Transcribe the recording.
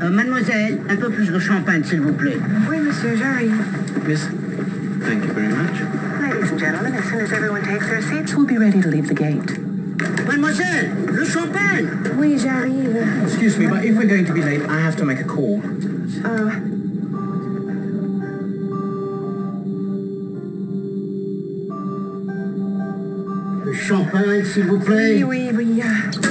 Euh, mademoiselle, un peu plus de champagne, s'il vous plaît. Oui, monsieur, j'arrive. Miss, thank you very much. Ladies and gentlemen, as soon as everyone takes their seats, we'll be ready to leave the gate. Mademoiselle, le champagne Oui, j'arrive. Excuse me, but if we're going to be late, I have to make a call. Uh, champagne, s'il vous plaît. oui, oui, oui. Ah.